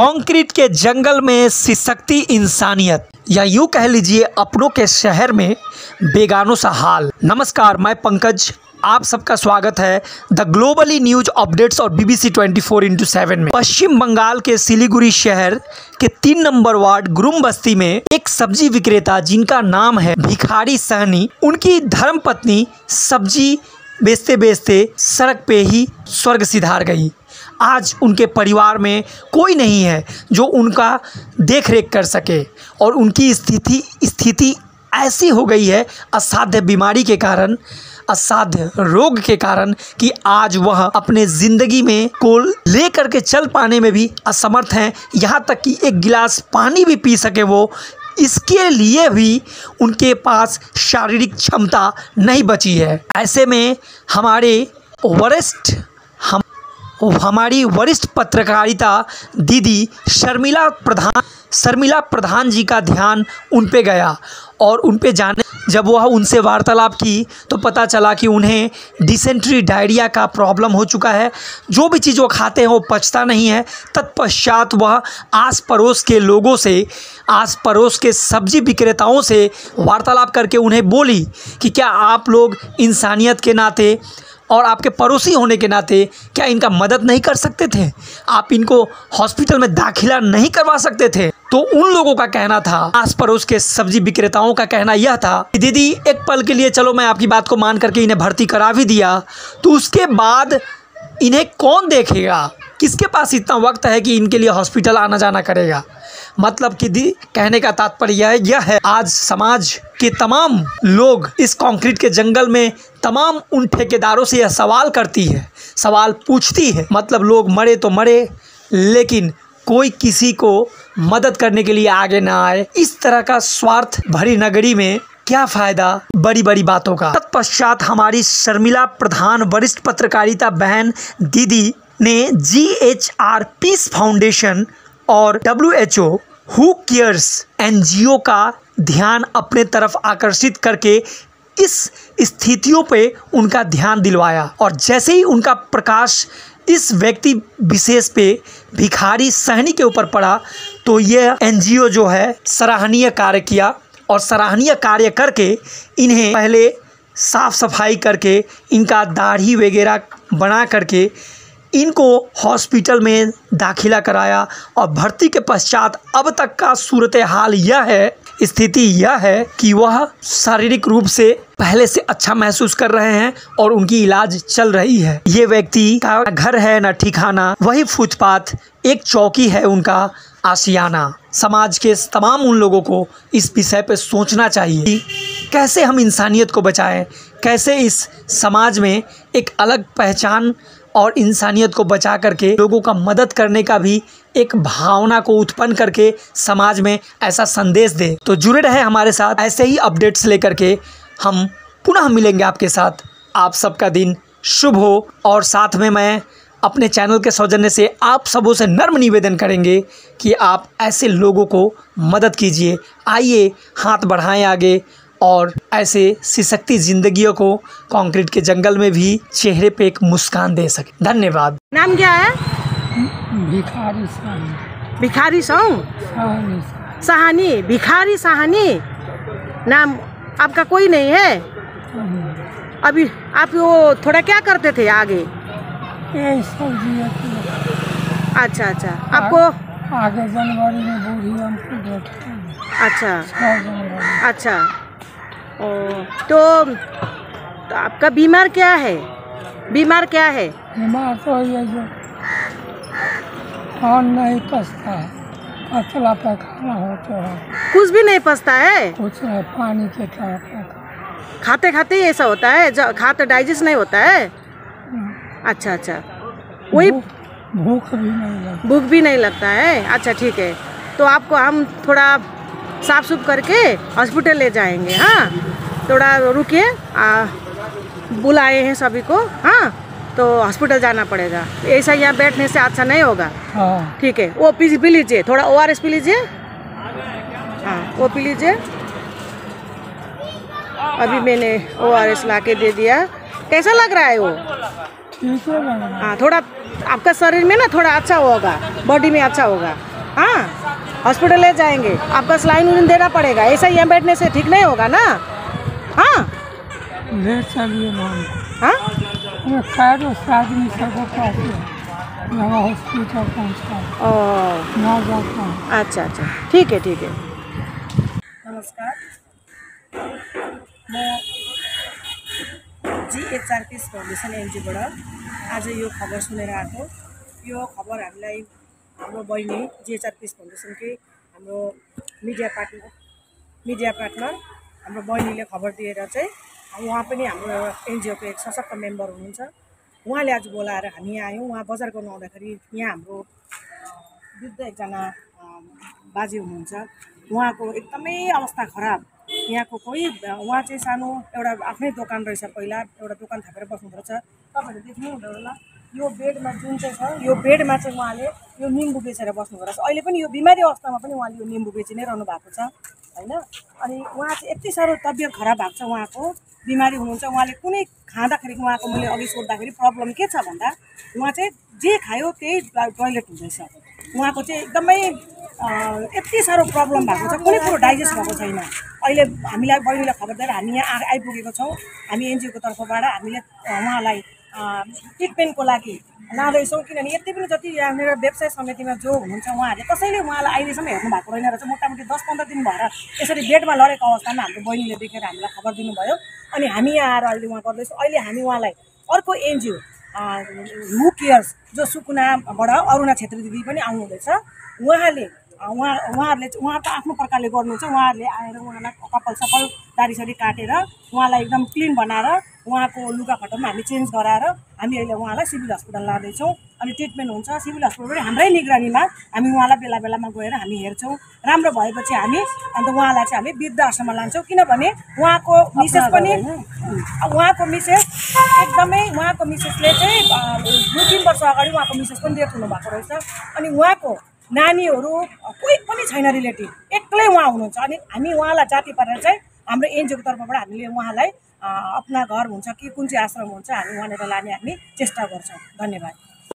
Concrete के जंगल में सिसकती इंसानियत। या यूँ कह लीजिए, अपनों के शहर में बेगानों सा हाल। नमस्कार, मैं पंकज। आप सबका स्वागत है द ग्लोबली न्यूज़ अपडेट्स और बीबीसी 24 फोर इंटू सेवन में। पश्चिम बंगाल के सिलीगुड़ी शहर के तीन नंबर वार्ड गुरुम बस्ती में एक सब्ज़ी विक्रेता, जिनका नाम है भिखारी सहनी, उनकी धर्म पत्नी सब्ज़ी बेचते बेचते सड़क पे ही स्वर्ग सिधार गई। आज उनके परिवार में कोई नहीं है जो उनका देख रेख कर सके। और उनकी स्थिति स्थिति ऐसी हो गई है असाध्य बीमारी के कारण, असाध्य रोग के कारण कि आज वह अपने ज़िंदगी में को ले करके चल पाने में भी असमर्थ हैं। यहाँ तक कि एक गिलास पानी भी पी सके वो, इसके लिए भी उनके पास शारीरिक क्षमता नहीं बची है। ऐसे में हमारे वरिष्ठ हमारी वरिष्ठ पत्रकारिता दीदी शर्मिला प्रधान शर्मिला प्रधान जी का ध्यान उन पे गया और उन पे जाने, जब वह उनसे वार्तालाप की तो पता चला कि उन्हें डिसेंट्री डायरिया का प्रॉब्लम हो चुका है। जो भी चीज़ वो खाते हैं, वो पचता नहीं है। तत्पश्चात वह आस पड़ोस के लोगों से आस पड़ोस के सब्ज़ी विक्रेताओं से वार्तालाप करके उन्हें बोली कि क्या आप लोग इंसानियत के नाते और आपके पड़ोसी होने के नाते क्या इनका मदद नहीं कर सकते थे? आप इनको हॉस्पिटल में दाखिला नहीं करवा सकते थे? तो उन लोगों का कहना था आस पड़ोस के सब्ज़ी विक्रेताओं का कहना यह था कि, दीदी, एक पल के लिए चलो, मैं आपकी बात को मान करके इन्हें भर्ती करा भी दिया। तो उसके बाद इन्हें कौन देखेगा? किसके पास इतना वक्त है कि इनके लिए हॉस्पिटल आना जाना करेगा? मतलब कि दी, कहने का तात्पर्य यह है आज समाज के तमाम लोग इस कंक्रीट के जंगल में तमाम उन ठेकेदारों से यह सवाल करती है, सवाल पूछती है। मतलब लोग मरे तो मरे, लेकिन कोई किसी को मदद करने के लिए आगे ना आए। इस तरह का स्वार्थ भरी नगरी में क्या फ़ायदा? बड़ी बड़ी बातों का। तत्पश्चात हमारी शर्मिला प्रधान वरिष्ठ पत्रकारिता बहन दीदी ने G H R peace foundation और W H O who cares N का ध्यान अपने तरफ़ आकर्षित करके इस स्थितियों पे उनका ध्यान दिलवाया। और जैसे ही उनका प्रकाश इस व्यक्ति विशेष पे भिखारी सहनी के ऊपर पड़ा तो ये एनजीओ जो है सराहनीय कार्य किया और सराहनीय कार्य करके इन्हें पहले साफ़ सफ़ाई करके, इनका दाढ़ी वगैरह बना करके इनको हॉस्पिटल में दाखिला कराया और भर्ती के पश्चात अब तक का सूरत हाल यह है, स्थिति यह है कि वह शारीरिक रूप से पहले से अच्छा महसूस कर रहे हैं और उनकी इलाज चल रही है। ये व्यक्ति का घर है, न ठिकाना, वही फुटपाथ, एक चौकी है उनका आशियाना समाज के तमाम उन लोगों को इस विषय पर सोचना चाहिए कि कैसे हम इंसानियत को बचाएँ, कैसे इस समाज में एक अलग पहचान और इंसानियत को बचा करके, लोगों का मदद करने का भी एक भावना को उत्पन्न करके समाज में ऐसा संदेश दे। तो जुड़े रहे हमारे साथ, ऐसे ही अपडेट्स लेकर के हम पुनः मिलेंगे आपके साथ। आप सबका दिन शुभ हो और साथ में मैं अपने चैनल के सौजन्य से आप सबों से नर्म निवेदन करेंगे कि आप ऐसे लोगों को मदद कीजिए। आइए, हाथ बढ़ाएँ आगे और ऐसे सिसकती जिंदगियों को कंक्रीट के जंगल में भी चेहरे पे एक मुस्कान दे सके। धन्यवाद। नाम क्या है? भिखारी साहनी। भिखारी सौ साहनी। सहानी। भिखारी सहानी। नाम आपका कोई नहीं है? अभी आप वो थोड़ा क्या करते थे आगे? अच्छा अच्छा। आपको? आगे जनवरी में बूढ़ी हैं। अच्छा। अच्छा। तो, तो आपका बीमार क्या है? बीमार क्या है? बीमार तो ये जो खान नहीं पचता है। पतला पैखाना होते हैं। कुछ भी नहीं पसता है? कुछ है पानी के तरह खाते। खाते ही ऐसा होता है जो खाते डाइजेस्ट नहीं होता है? अच्छा अच्छा। वही भूख भूख भी नहीं लगती। भूख भी नहीं लगता है? अच्छा ठीक है। तो आपको हम थोड़ा साफ़ सुफ करके हॉस्पिटल ले जाएँगे हाँ। थोड़ा रुकिए बुलाए हैं सभी को हाँ। तो हॉस्पिटल जाना पड़ेगा। ऐसा यहाँ बैठने से अच्छा नहीं होगा। हाँ। ठीक है वो पी पी लीजिए थोड़ा ओ आर एस पी लीजिए। हाँ वो पी लीजिए। अभी मैंने ओ आर एस ला के दे दिया। कैसा लग रहा है वो। हाँ थोड़ा आपका शरीर में ना थोड़ा अच्छा होगा बॉडी में अच्छा होगा। हाँ। हॉस्पिटल ले जाएँगे। आपका सलाइन उलिन देना पड़ेगा। ऐसा ही यहाँ बैठने से ठीक नहीं होगा ना? हाँ? ले चलिए मैम हाँ? हमें हॉस्पिटल पहुँचता ओ। ना जाता अच्छा अच्छा। ठीक है ठीक है। नमस्कार। म जिएचआरपिएस फाउन्डेसन एनजिओबाट आज यो खबर सुनेर आएको यो खबर हामीलाई हाम्रो बहिनी जिएचआरपिएस फाउन्डेसनकै हाम्रो मिडिया पार्टनर मिडिया पार्टनर हाम्रो बहिनीले खबर दिएर चाहिँ उहाँ पनि हाम्रो एनजिओको एक सशक्त मेम्बर हुनुहुन्छ। उहाँले आज बोलाएर हामी यहाँ आयौँ। उहाँ बजार गर्नु आउँदाखेरि यहाँ हाम्रो वृद्ध एकजना बाजे हुनुहुन्छ। उहाँको एकदमै अवस्था खराब। यहाँको कोही उहाँ चाहिँ सानो एउटा आफ्नै दोकान रहेछ पहिला। एउटा दोकान थापेर बस्नु रहेछ। तपाईँहरूले देख्नु हुँदैन होला। यो बेडमा जुन चाहिँ छ यो बेडमा चाहिँ उहाँले यो निम्बु बेचेर बस्नु रहेछ। अहिले पनि यो बिमारी अवस्थामा पनि उहाँले यो निम्बु बेची नै रहनु भएको छ होइन? अनि उहाँ चाहिँ यति साह्रो तबियत खराब भएको छ उहाँको बिमारी हुनुहुन्छ उहाँले कुनै खाँदाखेरि उहाँको मैले अघि सोद्धाखेरि प्रब्लम के छ भन्दा उहाँ चाहिँ जे खायो त्यही टोइलेट हुँदैछ। उहाँको चाहिँ एकदमै यति साह्रो प्रब्लम भएको छ कुनै कुरो डाइजेस्ट भएको छैन। अहिले हामीलाई बहिनीलाई खबर दिएर हामी यहाँ आइपुगेको छौँ हामी एनजिओको तर्फबाट हामीले उहाँलाई ट्रिटमेन्टको लागि लाँदैछौँ किनभने यति पनि जति यहाँनिर व्यवसाय समितिमा जो हुनुहुन्छ उहाँहरूले कसैले उहाँलाई अहिलेसम्म हेर्नु भएको रहेन रहेछ। मोटामोटी दस पन्ध्र दिन भएर यसरी बेडमा लडेको अवस्थामा हाम्रो बहिनीले देखेर हामीलाई खबर दिनुभयो। अनि हामी यहाँ आएर अहिले उहाँ गर्दैछौँ। अहिले हामी उहाँलाई अर्को एनजिओ हु केयर्स जो सुकुनाबाट अरुणा छेत्री दिदी पनि आउनुहुँदैछ। उहाँले उहाँ उहाँहरूले उहाँको आफ्नो प्रकारले गर्नुहुन्छ। उहाँहरूले आएर उहाँलाई कपाल सपाल दारी सारी काटेर उहाँलाई एकदम क्लिन बनाएर उहाँको लुगाफाटामा हामी चेन्ज गराएर हामी अहिले उहाँलाई सिभिल हस्पिटल लाँदैछौँ। अनि ट्रिटमेन्ट हुन्छ। सिभिल हस्पिटलबाट हाम्रै निगरानीमा हामी उहाँलाई बेला बेलामा गएर हामी हेर्छौँ। राम्रो भएपछि हामी अन्त उहाँलाई चाहिँ हामी वृद्ध आश्रममा लान्छौँ। किनभने उहाँको मिसेस पनि उहाँको मिसेस एकदमै उहाँको मिसेसले चाहिँ दुई तिन वर्ष अगाडि उहाँको मिसेस पनि डेथ हुनुभएको रहेछ। अनि उहाँको नानीहरू कोही पनि छैन रिलेटिभ। एक्लै उहाँ हुनुहुन्छ। अनि हामी उहाँलाई जाति पारेर चाहिँ हाम्रो एनजिओको तर्फबाट हामीले उहाँलाई आफ्ना घर हुन्छ कि कुन चाहिँ आश्रम हुन्छ हामी उहाँनिर लाने हामी चेष्टा गर्छौँ। धन्यवाद।